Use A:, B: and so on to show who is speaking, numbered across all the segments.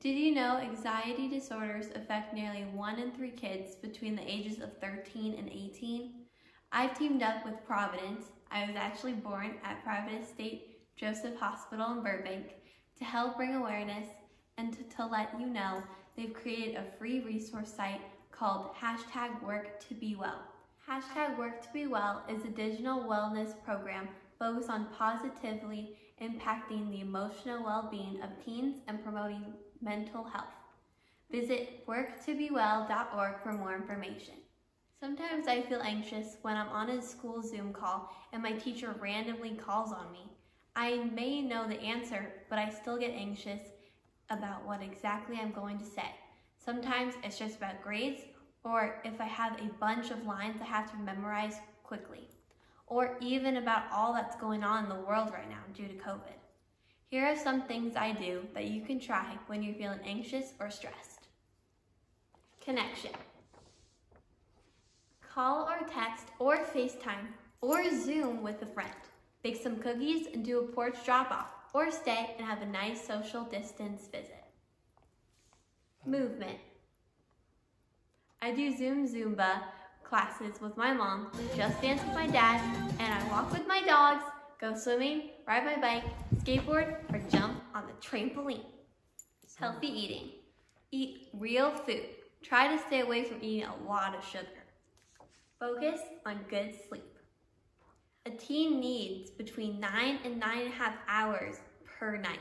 A: Did you know anxiety disorders affect nearly one in three kids between the ages of 13 and 18? I've teamed up with Providence. I was actually born at Providence Saint Joseph Hospital in Burbank to help bring awareness and to, to let you know they've created a free resource site called hashtag work to be well. Hashtag work to be well is a digital wellness program focused on positively impacting the emotional well-being of teens and promoting mental health. Visit worktobewell.org for more information. Sometimes I feel anxious when I'm on a school Zoom call and my teacher randomly calls on me. I may know the answer, but I still get anxious about what exactly I'm going to say. Sometimes it's just about grades or if I have a bunch of lines I have to memorize quickly, or even about all that's going on in the world right now due to COVID. Here are some things I do that you can try when you're feeling anxious or stressed. Connection. Call or text or FaceTime or Zoom with a friend. Bake some cookies and do a porch drop off or stay and have a nice social distance visit. Movement. I do Zoom Zumba classes with my mom, just dance with my dad, and I walk with my dogs go swimming, ride my bike, skateboard, or jump on the trampoline. Healthy eating. Eat real food. Try to stay away from eating a lot of sugar. Focus on good sleep. A teen needs between nine and nine and a half hours per night.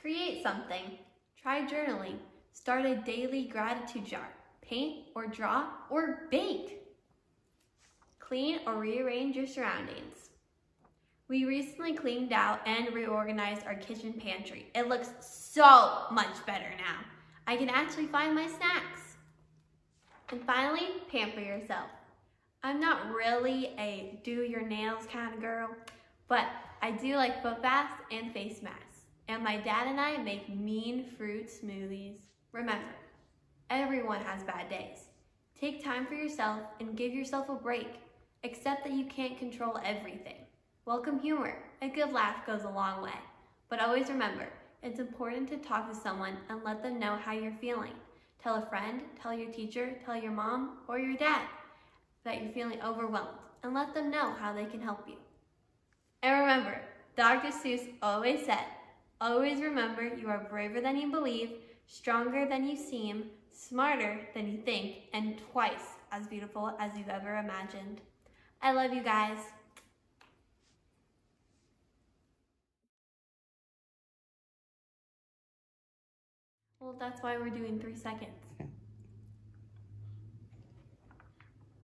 A: Create something. Try journaling. Start a daily gratitude jar. Paint or draw or bake. Clean or rearrange your surroundings. We recently cleaned out and reorganized our kitchen pantry. It looks so much better now. I can actually find my snacks. And finally, pamper yourself. I'm not really a do your nails kind of girl, but I do like foot baths and face masks. And my dad and I make mean fruit smoothies. Remember, everyone has bad days. Take time for yourself and give yourself a break. Accept that you can't control everything. Welcome humor. A good laugh goes a long way. But always remember, it's important to talk to someone and let them know how you're feeling. Tell a friend, tell your teacher, tell your mom or your dad that you're feeling overwhelmed and let them know how they can help you. And remember, Dr. Seuss always said, always remember you are braver than you believe, stronger than you seem, smarter than you think, and twice as beautiful as you've ever imagined. I love you guys. Well, that's why we're doing three seconds.